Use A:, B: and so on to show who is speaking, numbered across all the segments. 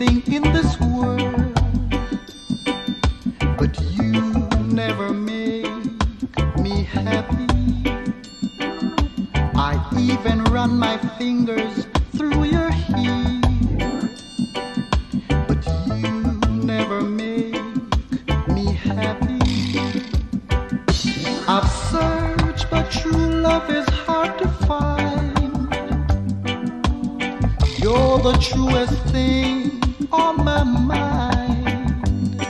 A: anything in this world. But you never make me happy. I even run my fingers through your hair. But you never make me happy. I've searched, but true love is hard to find. You're the truest thing on my mind.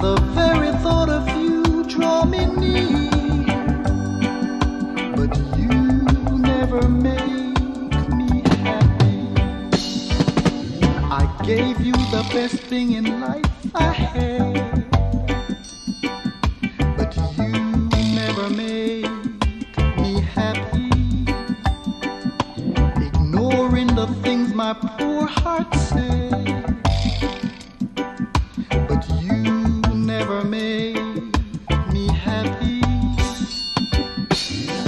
A: The very thought of you draw me near, but you never make me happy. I gave you the best thing in life I had, Ignoring the things my poor heart said, but you never made me happy.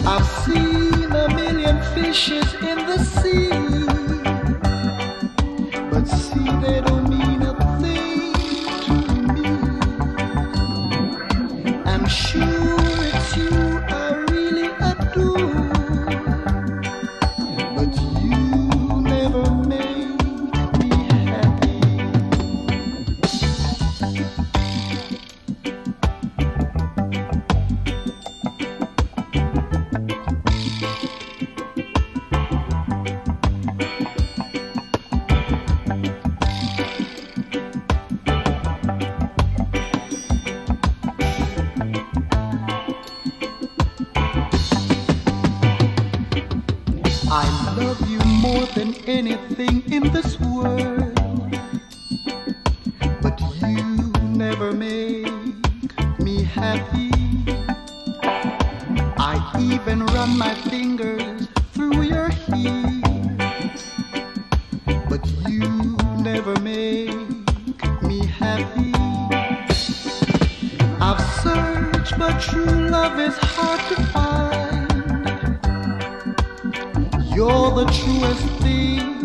A: I've seen a million fishes in the sea, I love you more than anything in this world. But you never make me happy. I even run my fingers through your hair. But you never make me happy. I've searched, but true love is hard to find. You're the truest thing